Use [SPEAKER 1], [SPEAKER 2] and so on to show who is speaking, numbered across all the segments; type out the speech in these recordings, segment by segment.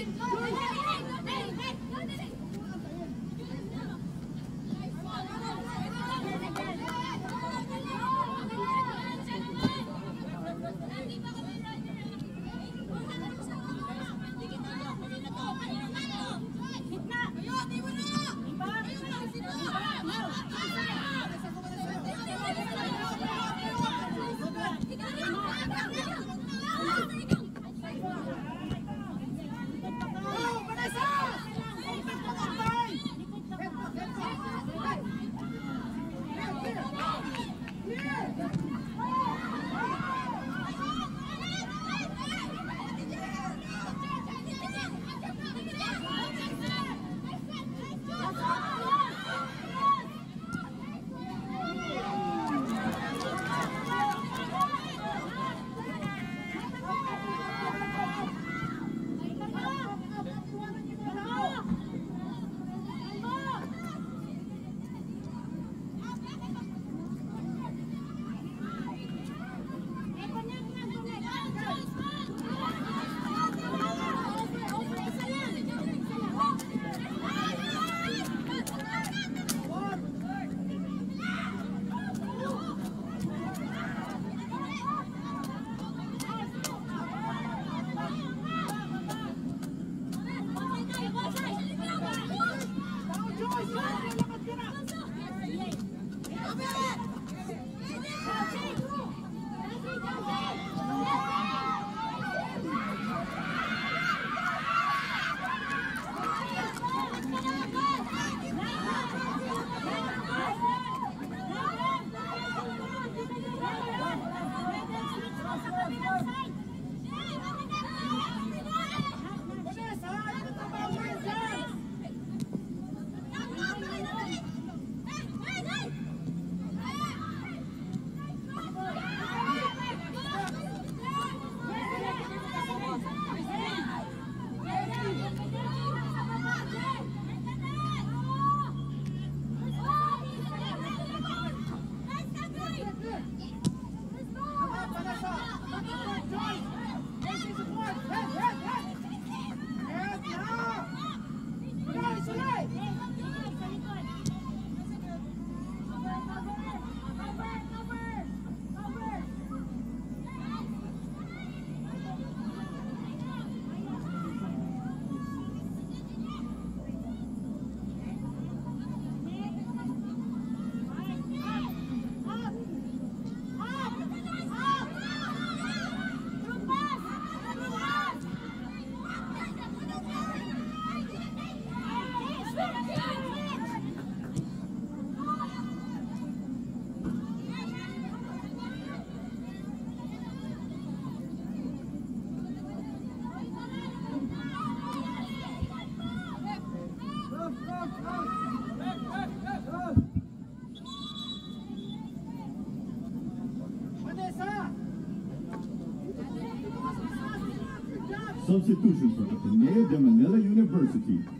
[SPEAKER 1] Fucking love
[SPEAKER 2] substitution for Ateneo de Manila University.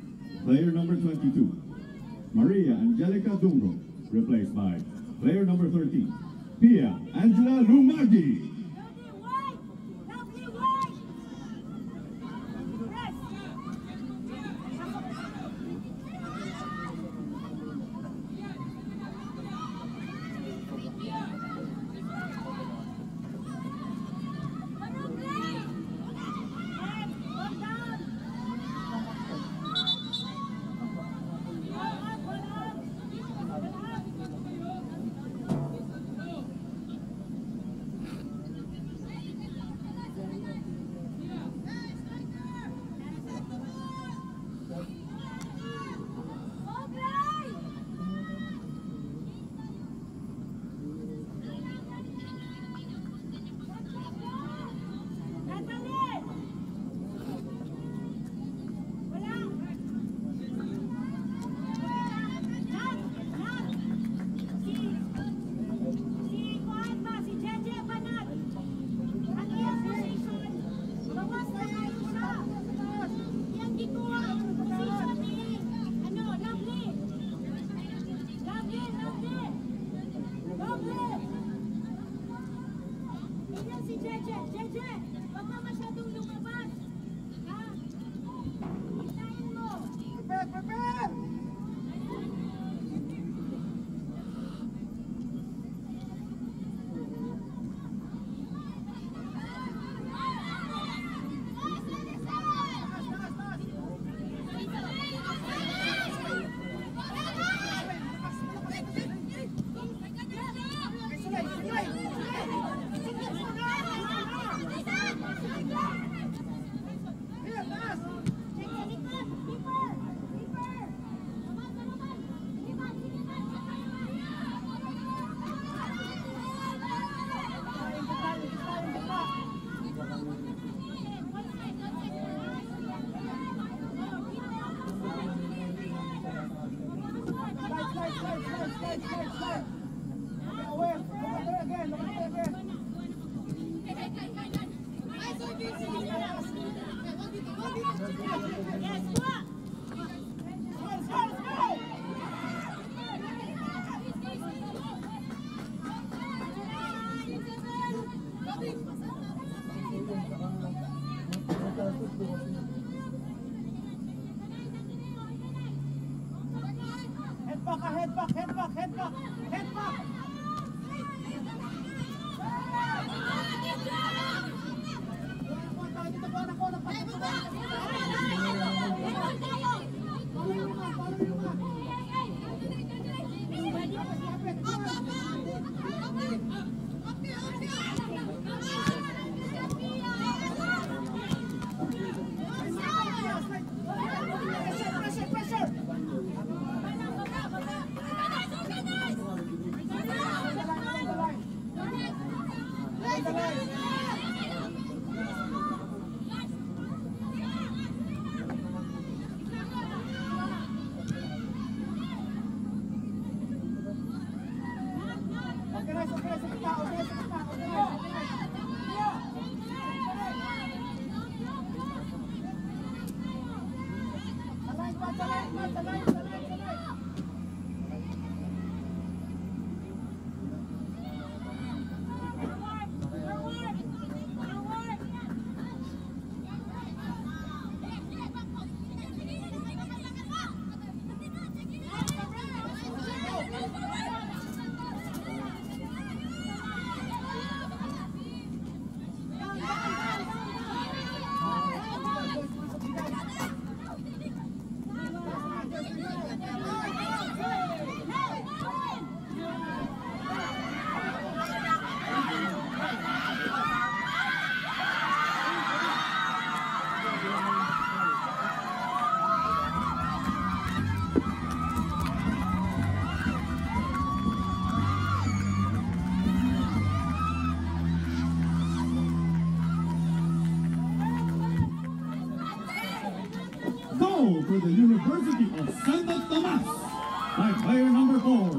[SPEAKER 2] by player number four,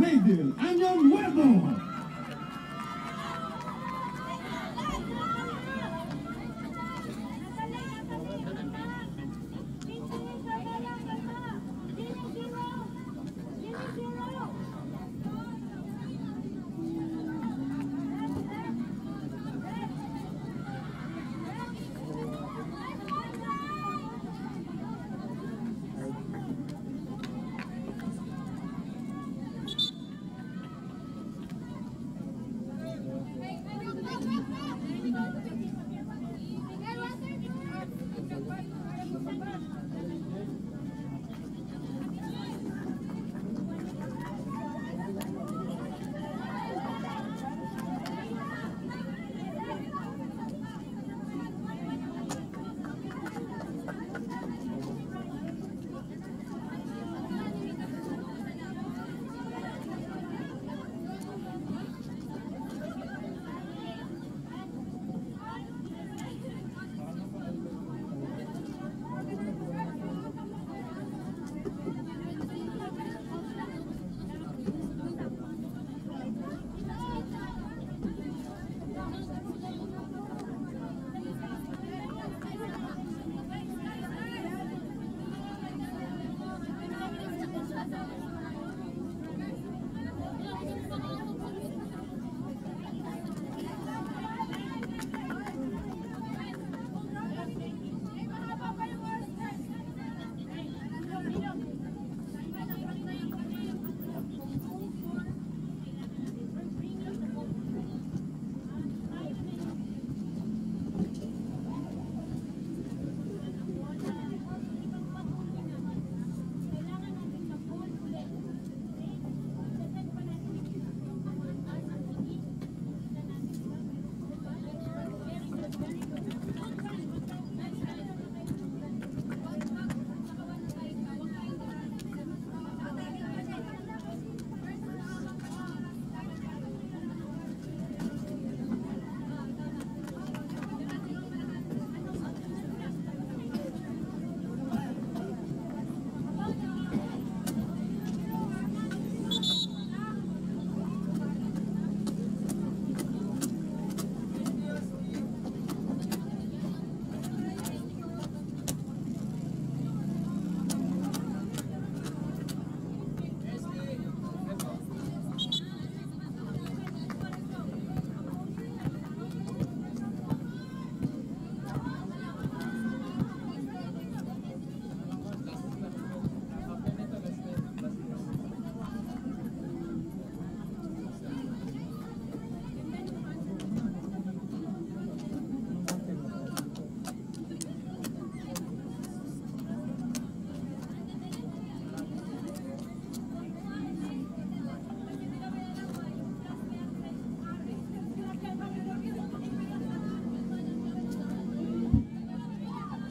[SPEAKER 2] David Anyan
[SPEAKER 3] Huevo.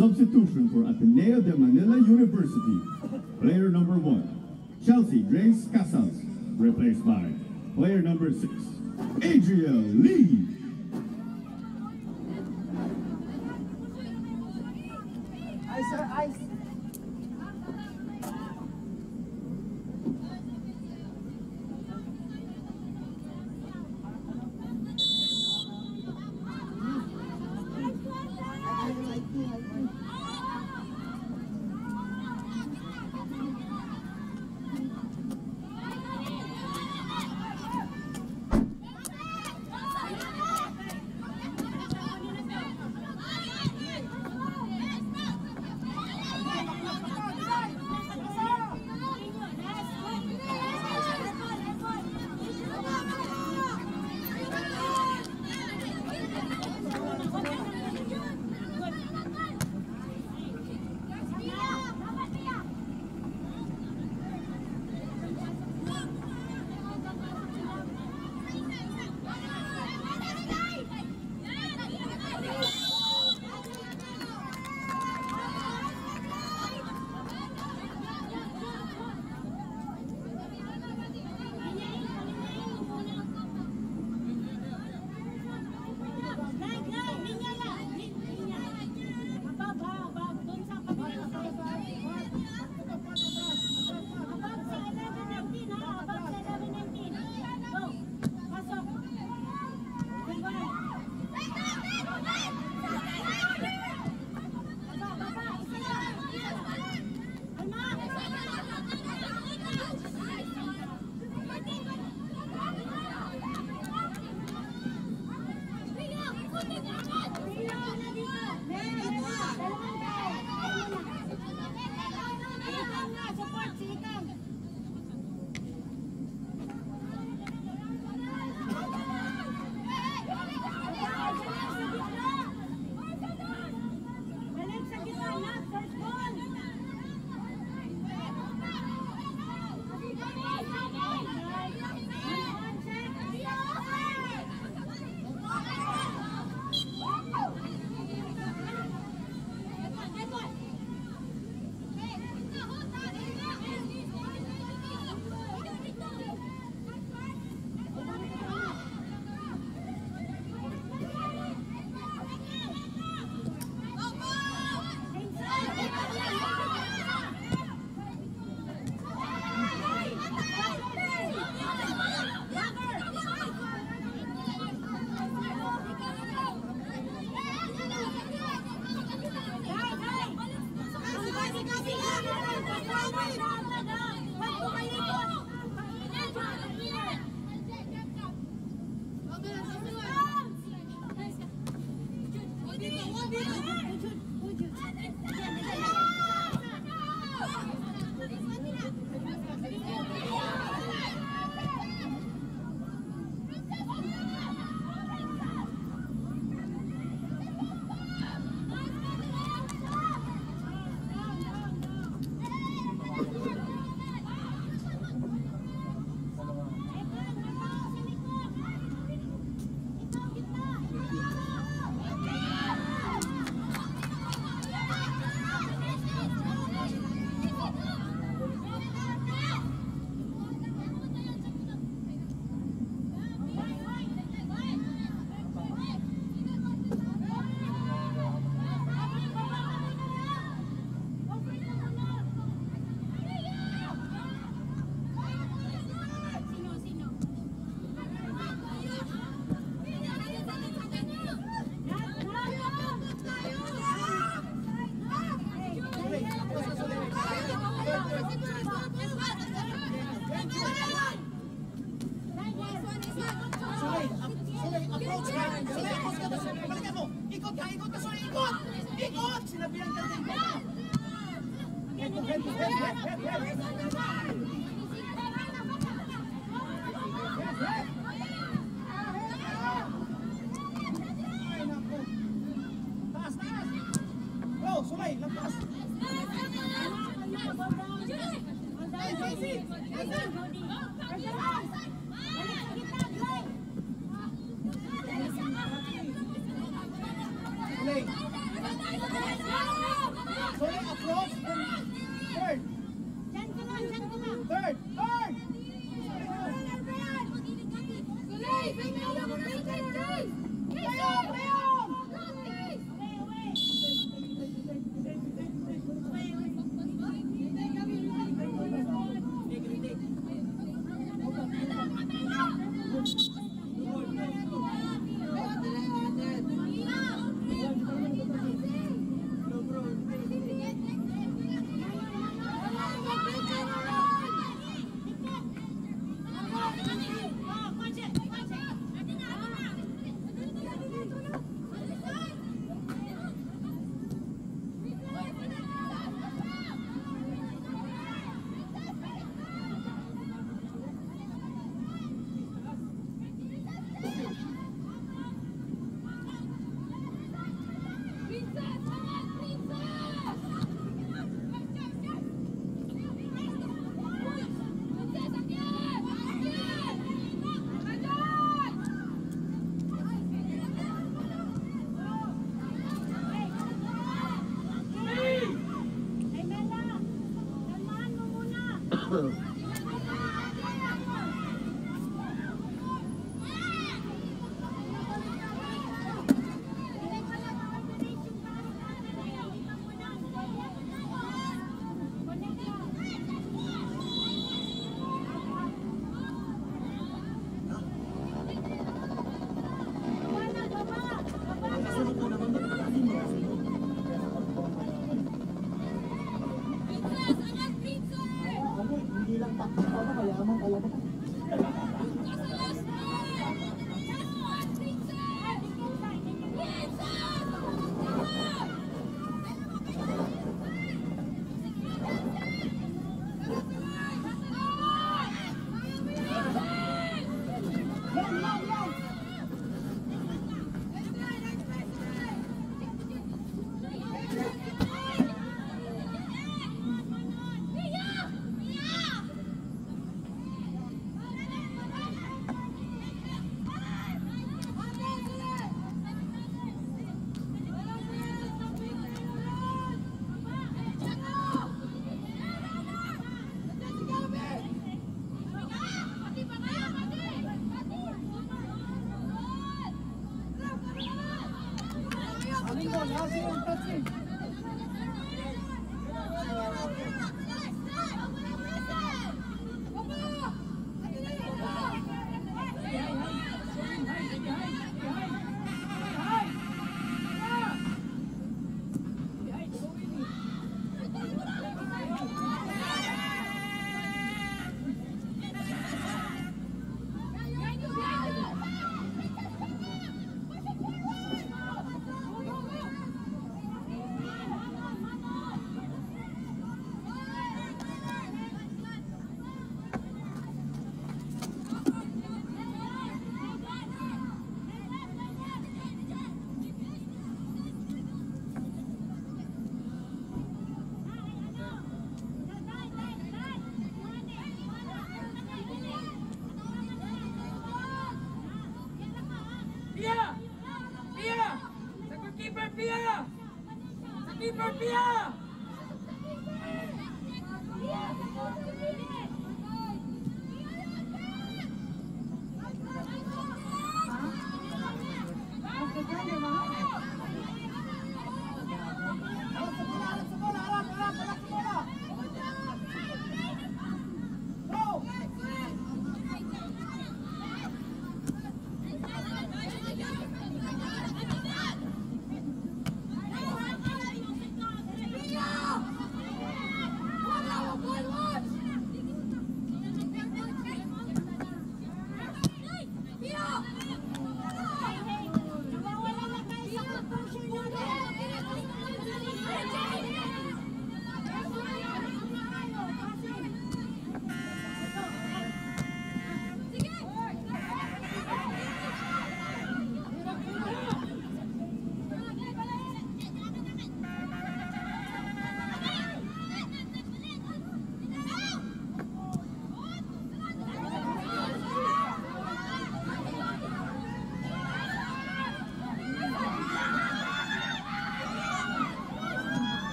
[SPEAKER 2] Substitution for Ateneo de Manila University. Player number one, Chelsea Grace Casas, replaced by player number six, Adriel Lee.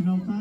[SPEAKER 2] Additional time,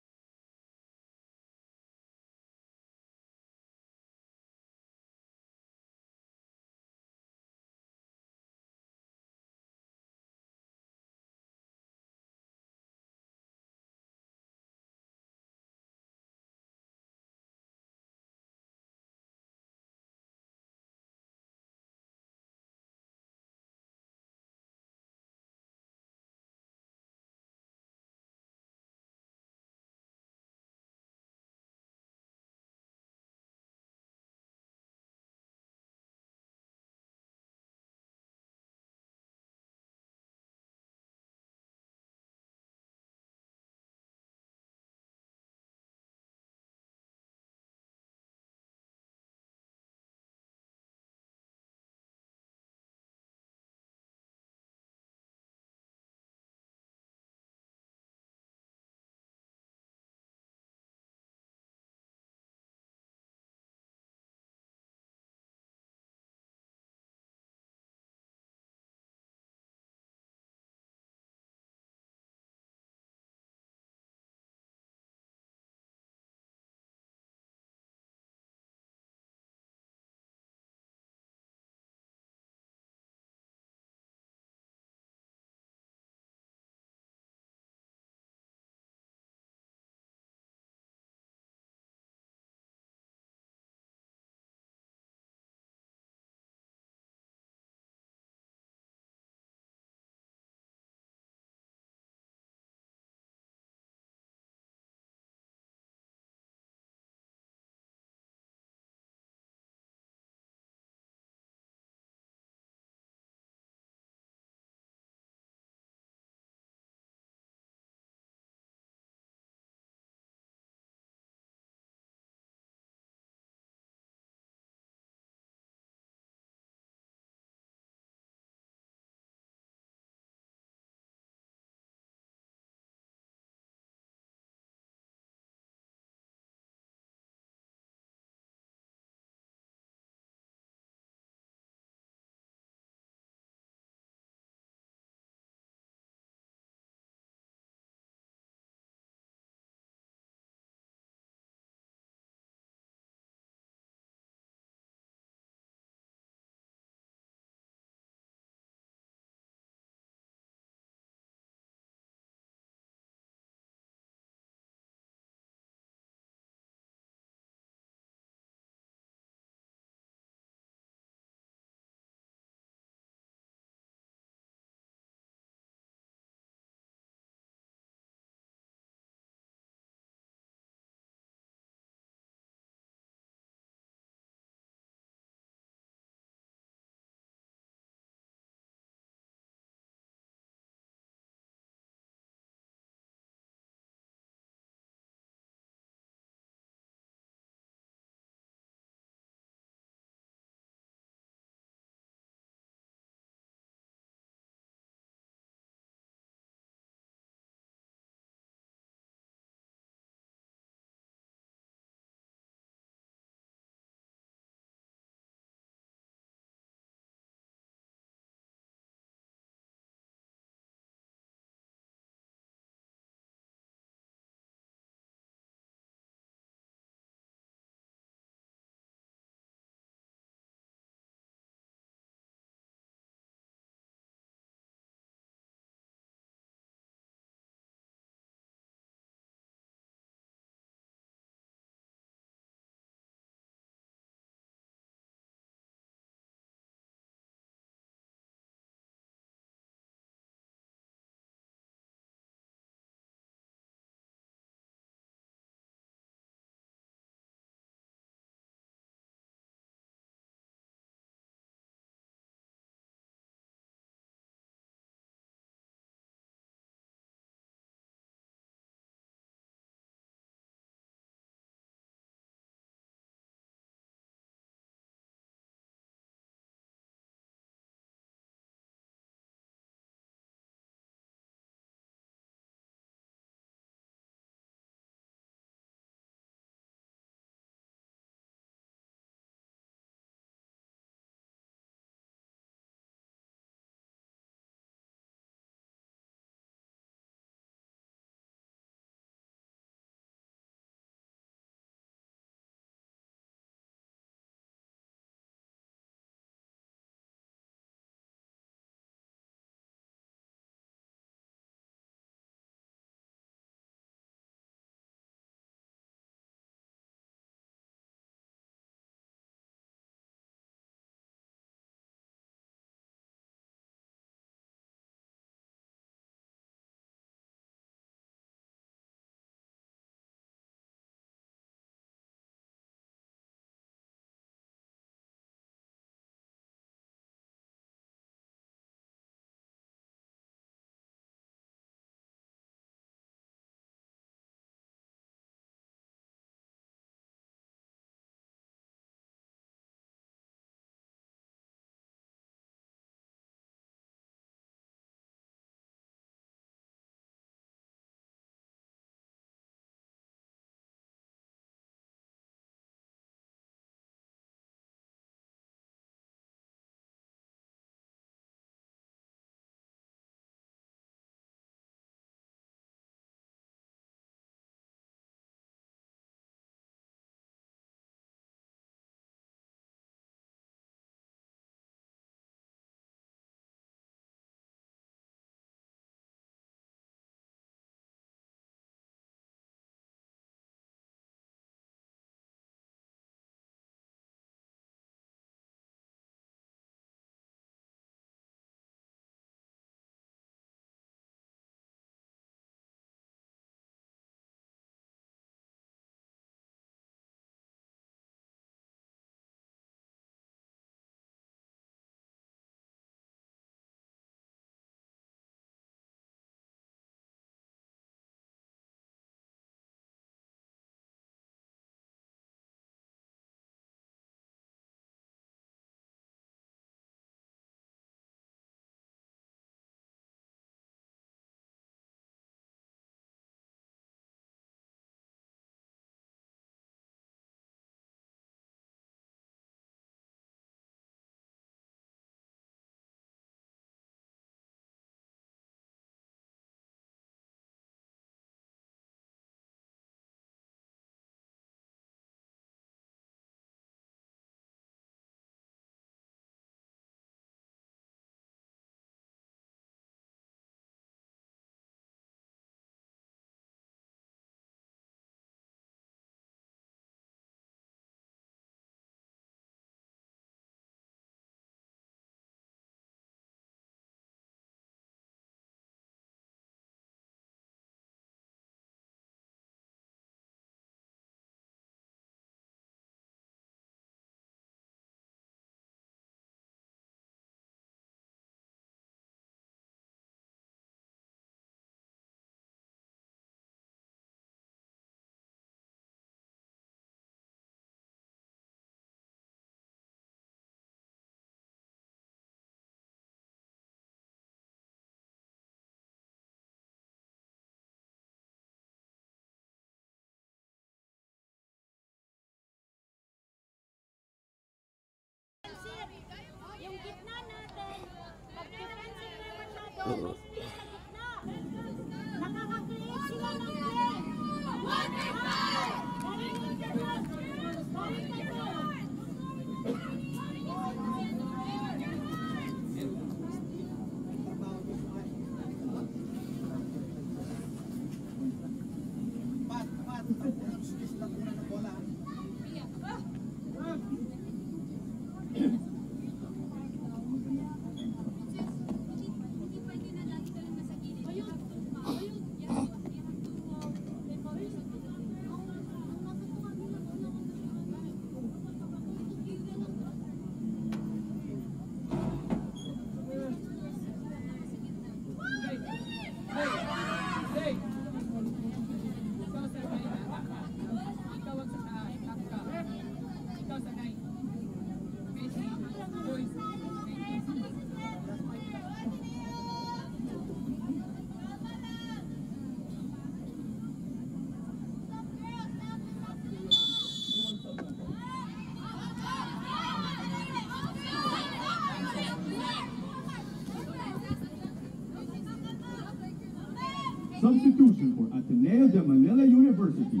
[SPEAKER 2] Institution for
[SPEAKER 3] Ateneo de Manila University.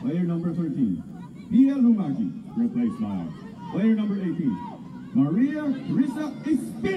[SPEAKER 3] Player number 13, Pia Lumagi, replaced by player number 18, Maria Risa
[SPEAKER 2] Espinosa.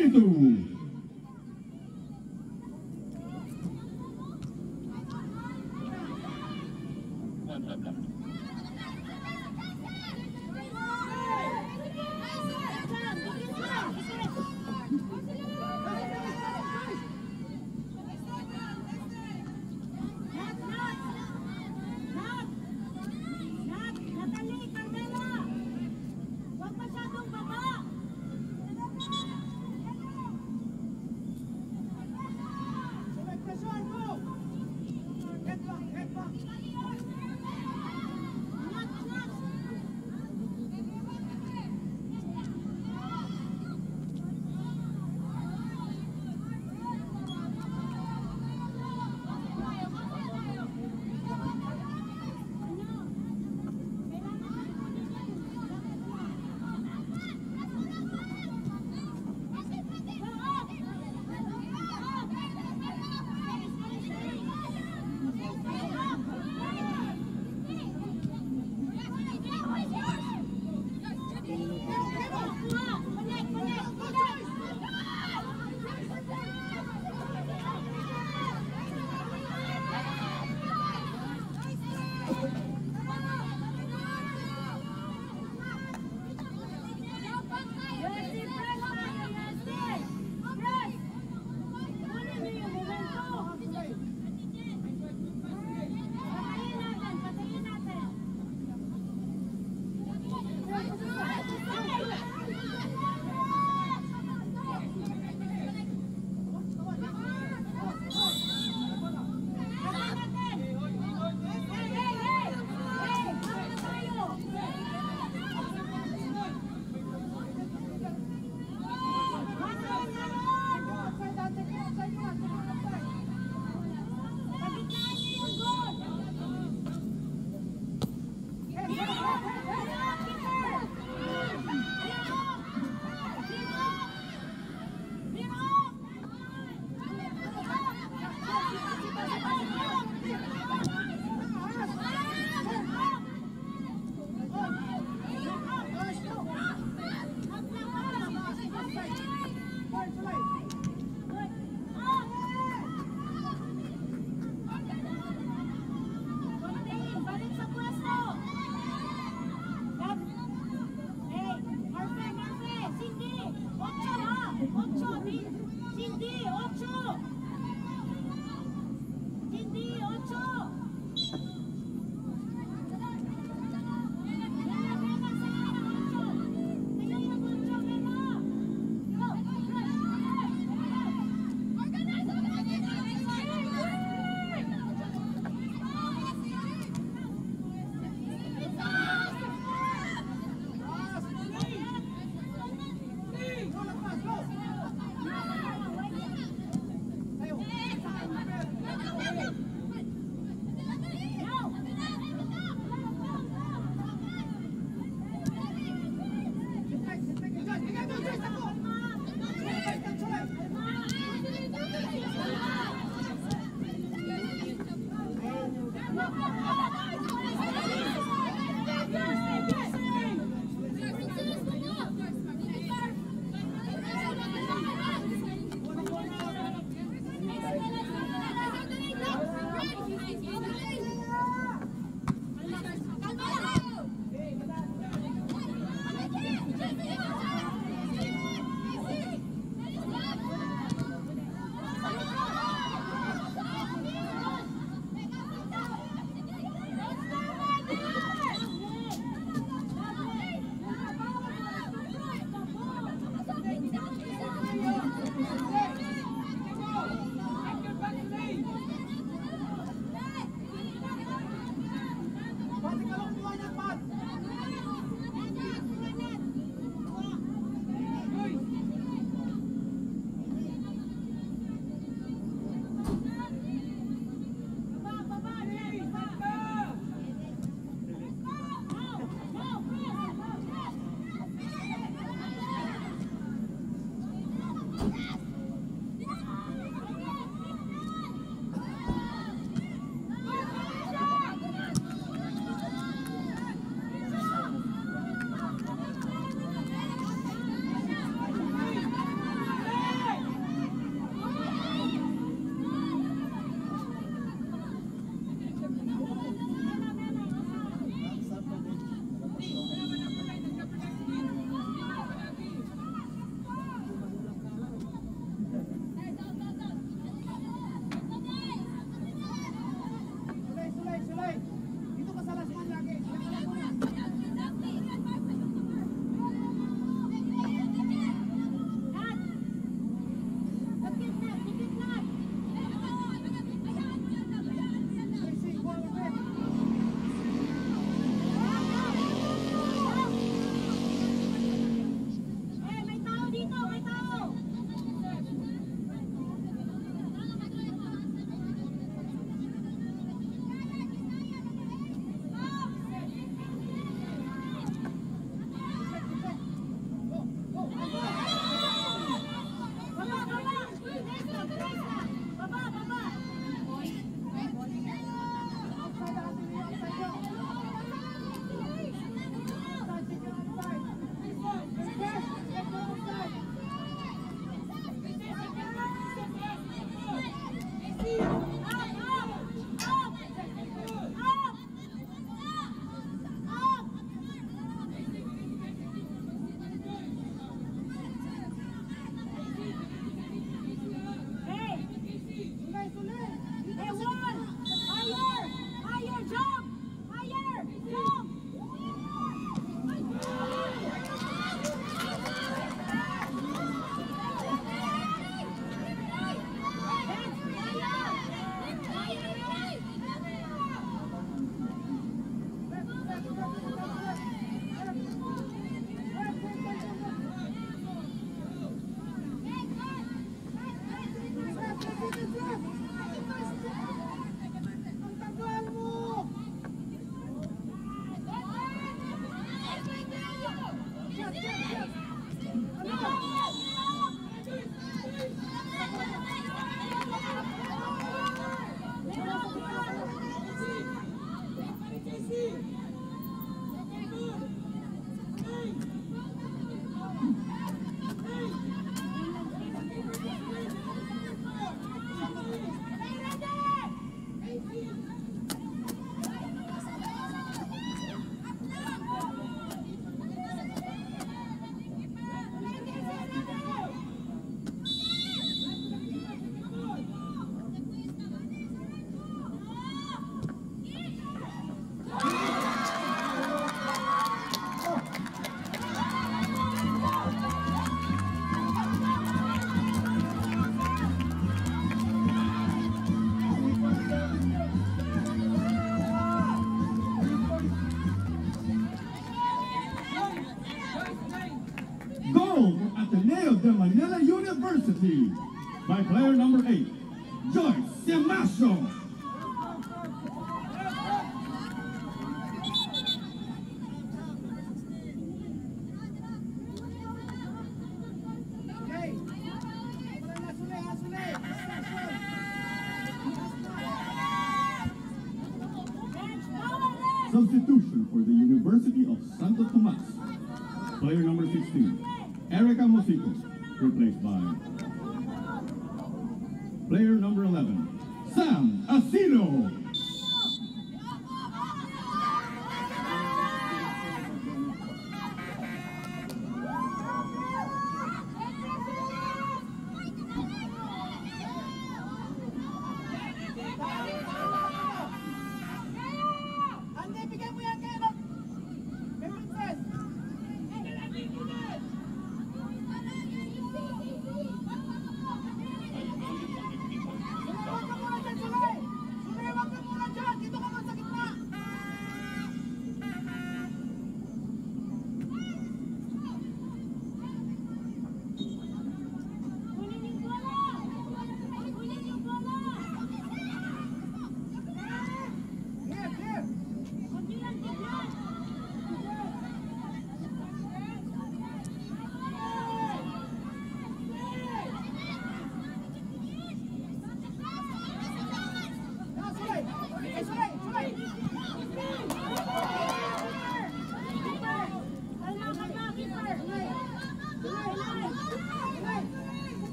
[SPEAKER 2] University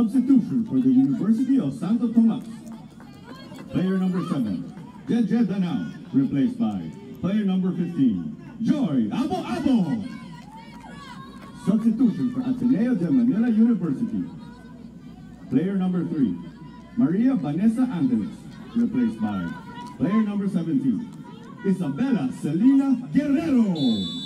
[SPEAKER 2] Substitution for the University of Santo Tomas. Player number
[SPEAKER 3] 7, Jeje Danao, replaced by player number 15, Joy Abo Abo. Substitution for Ateneo de Manila University. Player number 3, Maria Vanessa Angeles, replaced by player number 17, Isabella Selena Guerrero.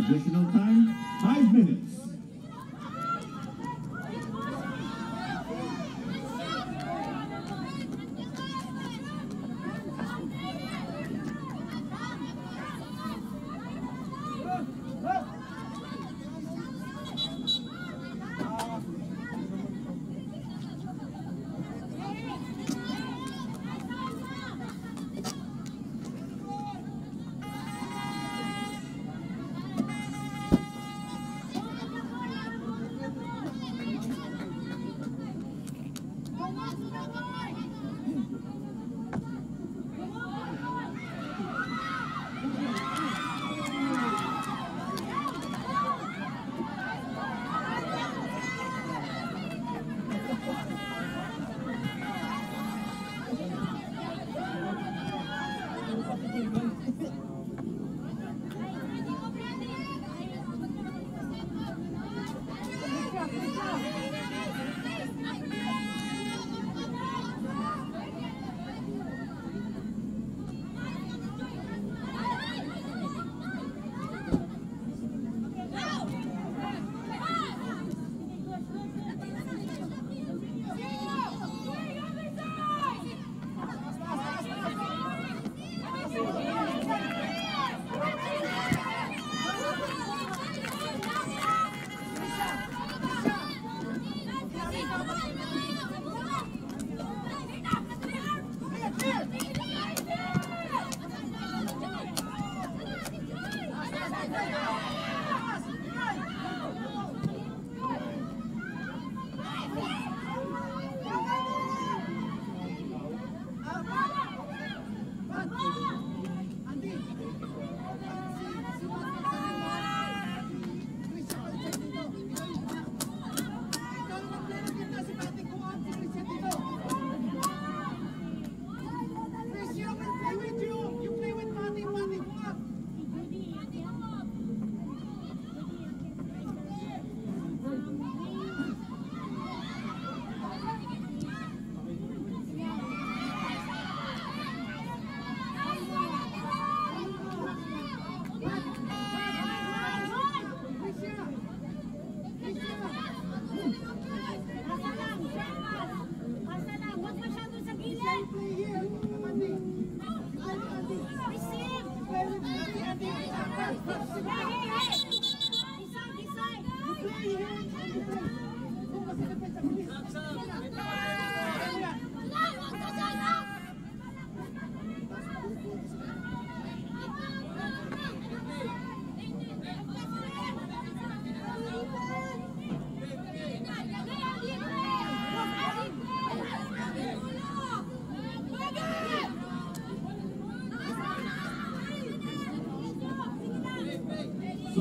[SPEAKER 2] Não que não está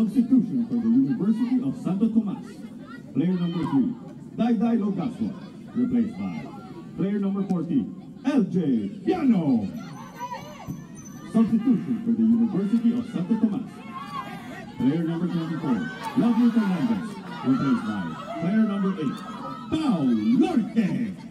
[SPEAKER 2] Substitution for the University of Santo Tomas. Player number 3, Daidai Logasco, replaced by player number 14, LJ Piano. Substitution for the University of Santo Tomas. Player number 24, Lovely Fernandez, replaced by player number 8, Pau Lorque.